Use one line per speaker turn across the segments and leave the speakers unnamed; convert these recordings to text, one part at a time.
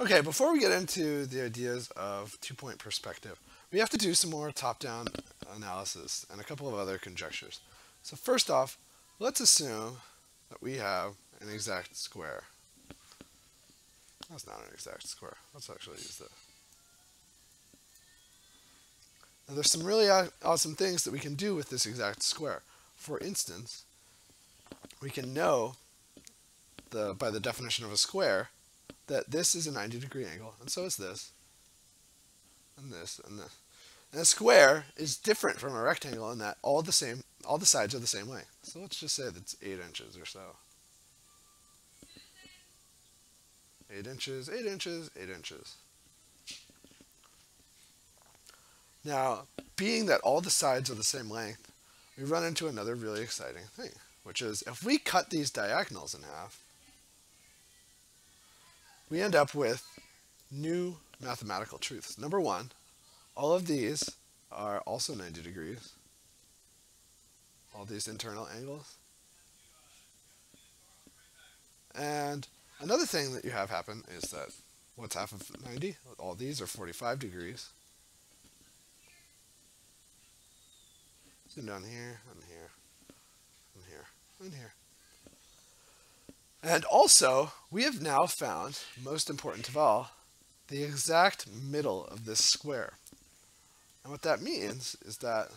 Okay, before we get into the ideas of two-point perspective, we have to do some more top-down analysis and a couple of other conjectures. So first off, let's assume that we have an exact square. That's not an exact square. Let's actually use this. Now there's some really awesome things that we can do with this exact square. For instance, we can know the by the definition of a square that this is a 90 degree angle, and so is this, and this, and this. And a square is different from a rectangle in that all the same, all the sides are the same way. So let's just say that's eight inches or so. Eight inches, eight inches, eight inches. Now, being that all the sides are the same length, we run into another really exciting thing, which is if we cut these diagonals in half, we end up with new mathematical truths. Number one, all of these are also 90 degrees. All these internal angles. And another thing that you have happen is that what's half of 90? All these are 45 degrees. So down here, and here, and here, and here. And also, we have now found, most important of all, the exact middle of this square. And what that means is that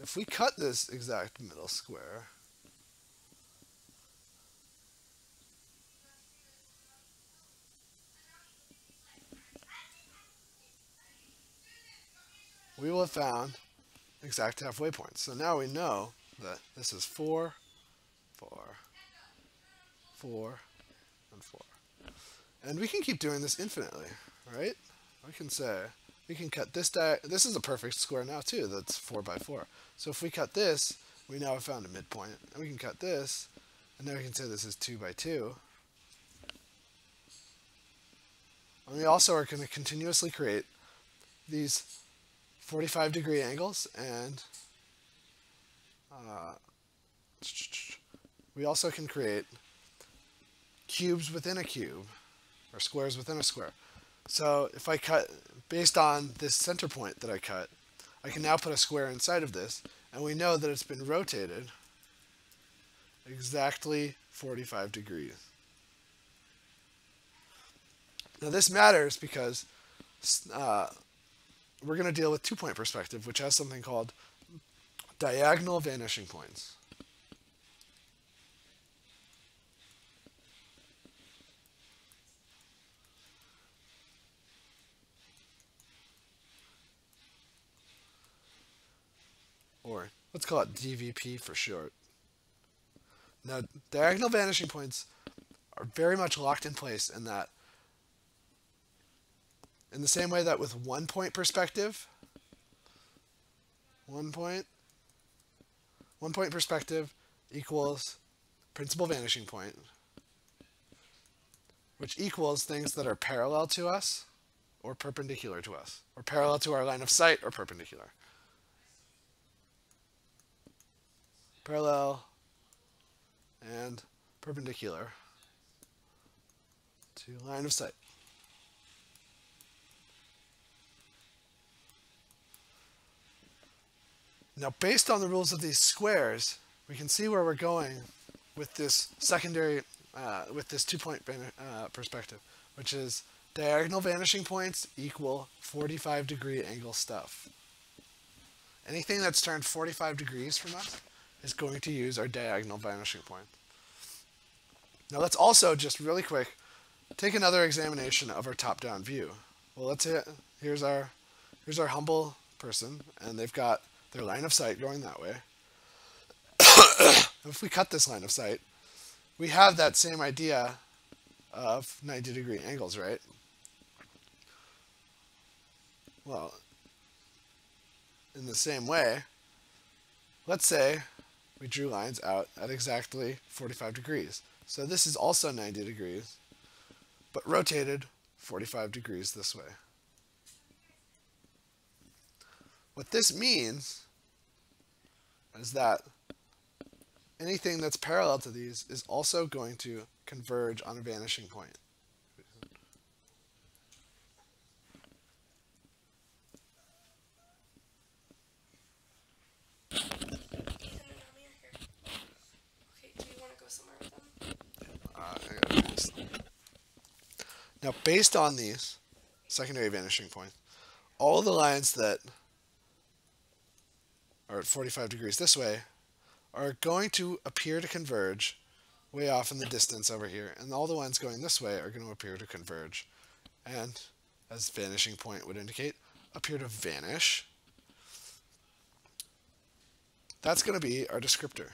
if we cut this exact middle square, we will have found exact halfway points. So now we know that this is 4, 4, 4, and 4. And we can keep doing this infinitely, right? We can say, we can cut this, this is a perfect square now too, that's 4 by 4. So if we cut this, we now have found a midpoint. And we can cut this, and now we can say this is 2 by 2. And we also are going to continuously create these 45 degree angles and uh, we also can create cubes within a cube or squares within a square. So if I cut based on this center point that I cut, I can now put a square inside of this and we know that it's been rotated exactly 45 degrees. Now this matters because uh, we're going to deal with two-point perspective, which has something called diagonal vanishing points. Or let's call it DVP for short. Now, diagonal vanishing points are very much locked in place in that in the same way that with one point perspective, one point, one point perspective equals principal vanishing point, which equals things that are parallel to us or perpendicular to us, or parallel to our line of sight or perpendicular. Parallel and perpendicular to line of sight. Now, based on the rules of these squares, we can see where we're going with this secondary, uh, with this two-point uh, perspective, which is diagonal vanishing points equal 45 degree angle stuff. Anything that's turned 45 degrees from us is going to use our diagonal vanishing point. Now let's also, just really quick, take another examination of our top-down view. Well, let's hit, here's our, here's our humble person, and they've got their line of sight going that way. if we cut this line of sight, we have that same idea of 90 degree angles, right? Well, in the same way, let's say we drew lines out at exactly 45 degrees. So this is also 90 degrees, but rotated 45 degrees this way. What this means is that anything that's parallel to these is also going to converge on a vanishing point. Now, based on these secondary vanishing points, all the lines that are at 45 degrees this way are going to appear to converge way off in the distance over here, and all the ones going this way are going to appear to converge, and as vanishing point would indicate, appear to vanish. That's going to be our descriptor.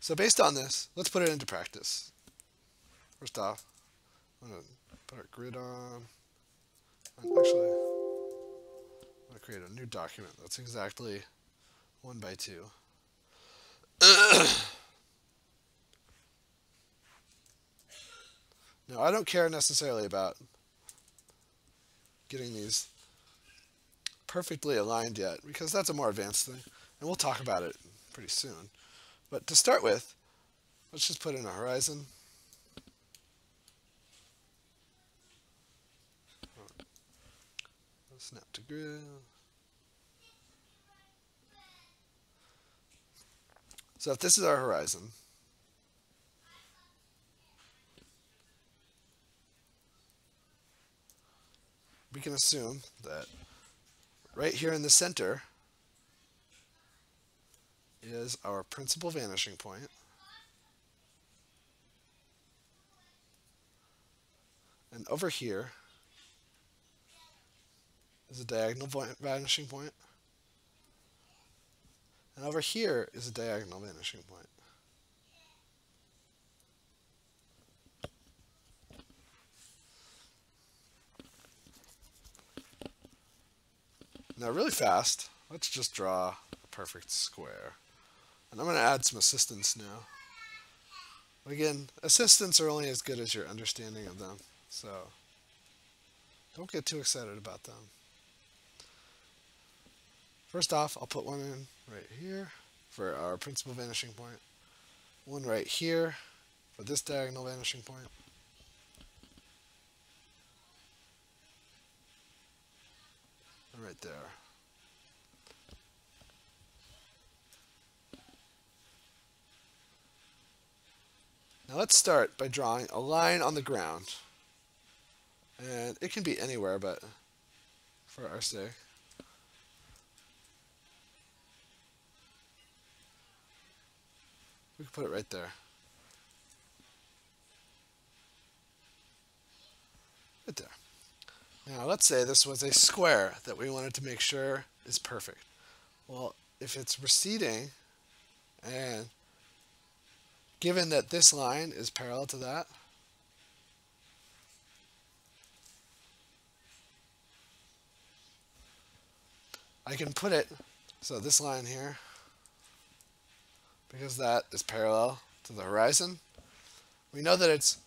So based on this, let's put it into practice. First off, I'm going to put our grid on. Actually, create a new document that's exactly 1 by 2. now, I don't care necessarily about getting these perfectly aligned yet, because that's a more advanced thing, and we'll talk about it pretty soon. But to start with, let's just put in a horizon. Snap to grid. So if this is our horizon, we can assume that right here in the center is our principal vanishing point. And over here is a diagonal vanishing point. And over here is a diagonal vanishing point. Now really fast, let's just draw a perfect square. And I'm going to add some assistants now. Again, assistants are only as good as your understanding of them, so don't get too excited about them. First off, I'll put one in right here for our principal vanishing point. One right here for this diagonal vanishing point. Right there. Now let's start by drawing a line on the ground. And it can be anywhere, but for our sake. We can put it right there. Right there. Now let's say this was a square that we wanted to make sure is perfect. Well, if it's receding, and given that this line is parallel to that, I can put it, so this line here because that is parallel to the horizon. We know that it's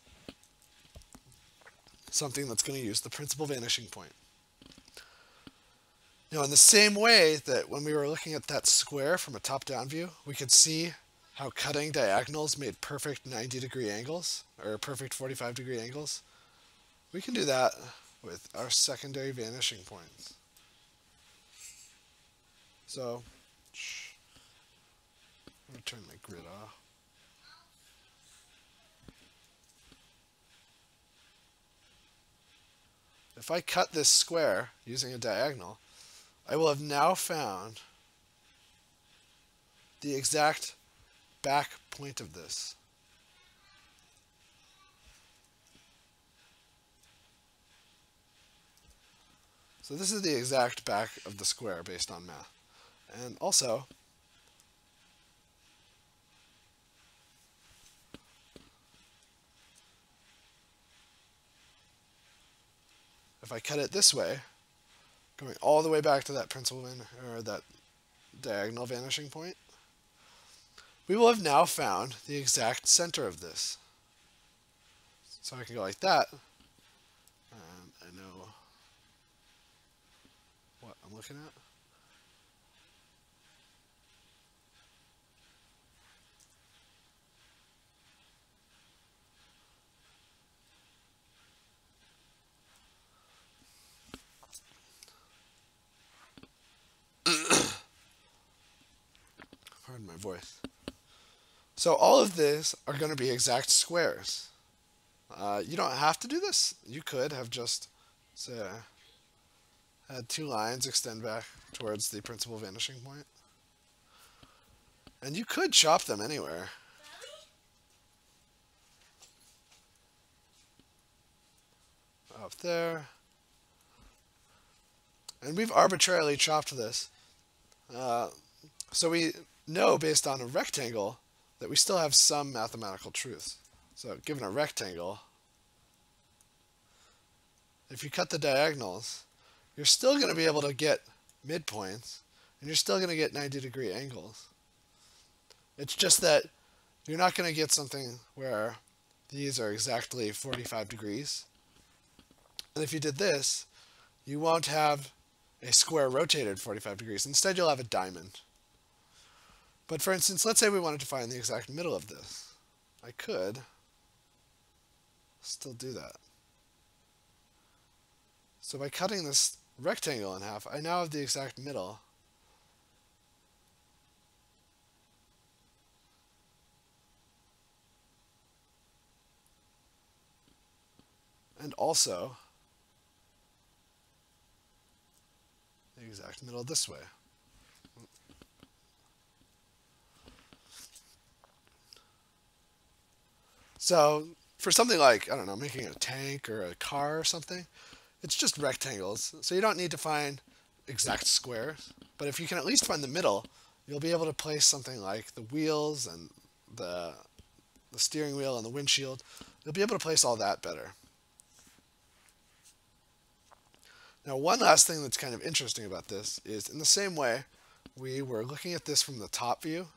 something that's going to use the principal vanishing point. Now, in the same way that when we were looking at that square from a top-down view, we could see how cutting diagonals made perfect 90 degree angles, or perfect 45 degree angles, we can do that with our secondary vanishing points. So, Going to turn my grid off. If I cut this square using a diagonal, I will have now found the exact back point of this. So this is the exact back of the square based on math. And also, if I cut it this way, going all the way back to that principal van or that diagonal vanishing point, we will have now found the exact center of this. So I can go like that, and I know what I'm looking at. Pardon my voice. So all of these are going to be exact squares. Uh, you don't have to do this. You could have just, say, had two lines extend back towards the principal vanishing point. And you could chop them anywhere. Up there. And we've arbitrarily chopped this. Uh, so we know based on a rectangle that we still have some mathematical truth. So given a rectangle, if you cut the diagonals, you're still going to be able to get midpoints, and you're still going to get 90 degree angles. It's just that you're not going to get something where these are exactly 45 degrees. And if you did this, you won't have a square rotated 45 degrees. Instead, you'll have a diamond. But for instance, let's say we wanted to find the exact middle of this. I could still do that. So by cutting this rectangle in half, I now have the exact middle. And also the exact middle this way. So for something like, I don't know, making a tank or a car or something, it's just rectangles. So you don't need to find exact squares. But if you can at least find the middle, you'll be able to place something like the wheels and the, the steering wheel and the windshield. You'll be able to place all that better. Now, one last thing that's kind of interesting about this is in the same way, we were looking at this from the top view,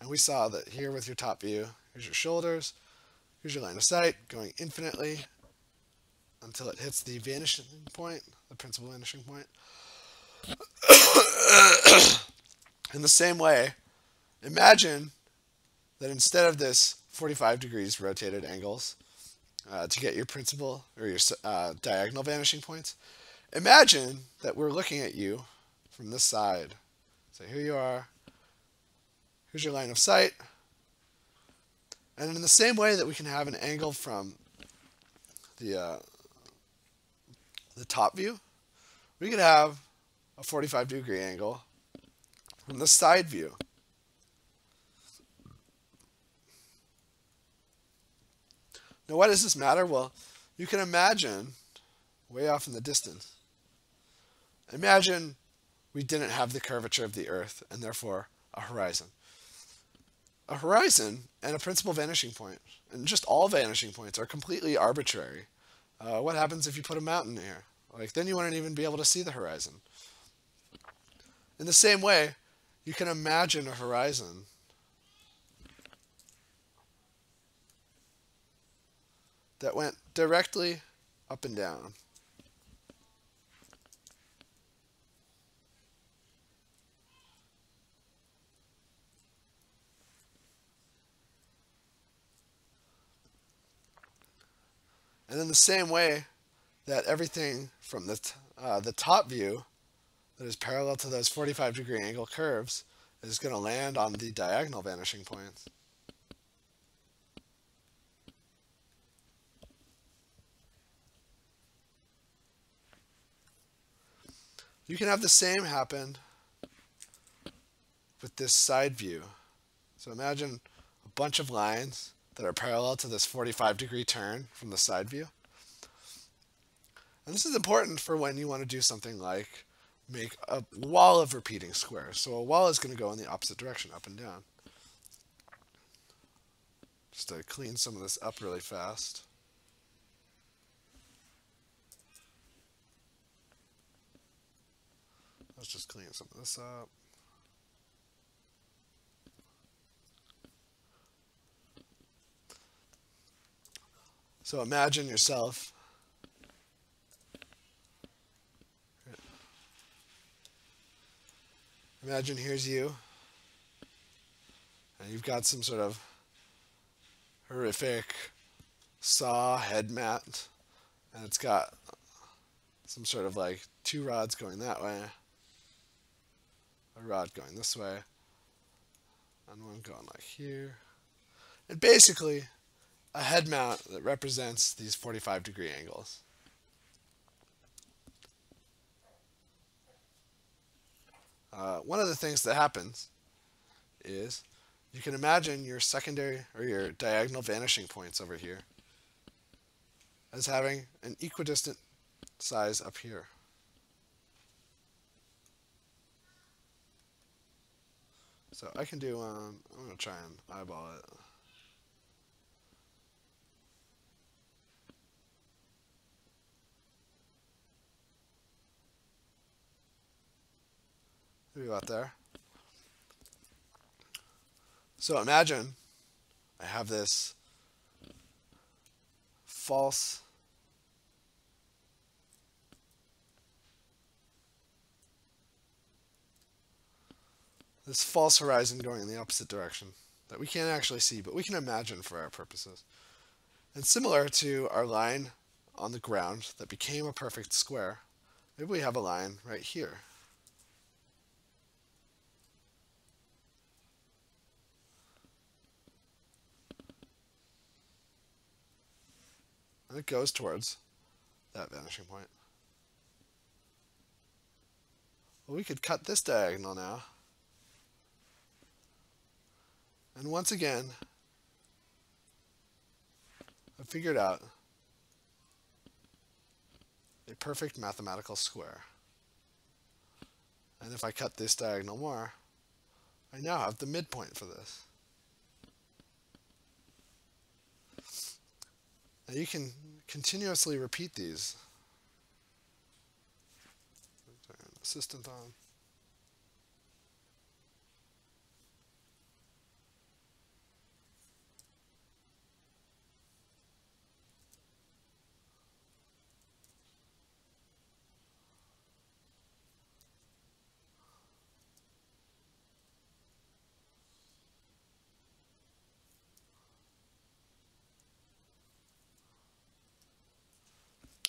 and we saw that here with your top view, here's your shoulders, here's your line of sight going infinitely until it hits the vanishing point, the principal vanishing point. In the same way, imagine that instead of this 45 degrees rotated angles uh, to get your principal or your uh, diagonal vanishing points, imagine that we're looking at you from this side. So here you are. Here's your line of sight. And in the same way that we can have an angle from the uh, the top view, we could have a 45 degree angle from the side view. Now, why does this matter? Well, you can imagine way off in the distance. Imagine we didn't have the curvature of the Earth and therefore a horizon. A horizon and a principal vanishing point, and just all vanishing points, are completely arbitrary. Uh, what happens if you put a mountain here? Like then you wouldn't even be able to see the horizon. In the same way, you can imagine a horizon that went directly up and down. And in the same way that everything from the, uh, the top view that is parallel to those 45 degree angle curves is going to land on the diagonal vanishing points. You can have the same happen with this side view. So imagine a bunch of lines that are parallel to this 45 degree turn from the side view. And this is important for when you want to do something like make a wall of repeating squares. So a wall is going to go in the opposite direction, up and down. Just to clean some of this up really fast. Let's just clean some of this up. So imagine yourself. Imagine here's you. And you've got some sort of horrific saw head mat. And it's got some sort of like two rods going that way a rod going this way and one going like here. And basically, a head mount that represents these 45 degree angles. Uh, one of the things that happens is you can imagine your secondary or your diagonal vanishing points over here as having an equidistant size up here. So I can do, um, I'm going to try and eyeball it. Maybe about there. So imagine I have this false this false horizon going in the opposite direction that we can't actually see, but we can imagine for our purposes. And similar to our line on the ground that became a perfect square, maybe we have a line right here. It goes towards that vanishing point. Well, we could cut this diagonal now. And once again, I figured out a perfect mathematical square. And if I cut this diagonal more, I now have the midpoint for this. Now you can continuously repeat these. Assistant on.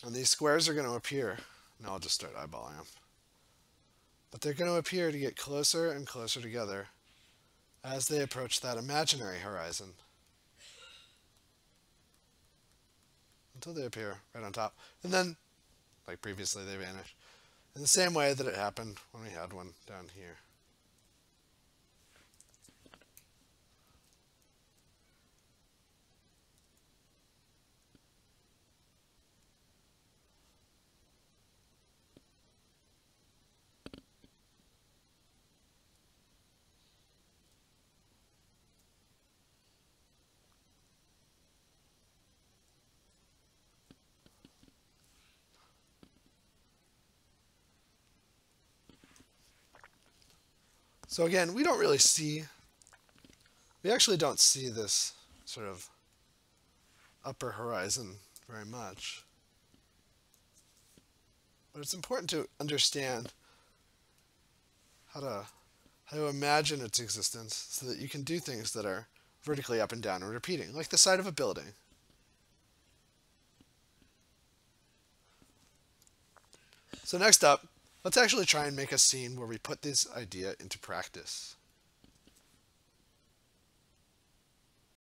And these squares are going to appear. Now I'll just start eyeballing them. But they're going to appear to get closer and closer together as they approach that imaginary horizon. Until they appear right on top. And then, like previously, they vanish. In the same way that it happened when we had one down here. So again, we don't really see, we actually don't see this sort of upper horizon very much. But it's important to understand how to how to imagine its existence so that you can do things that are vertically up and down and repeating, like the side of a building. So next up, Let's actually try and make a scene where we put this idea into practice.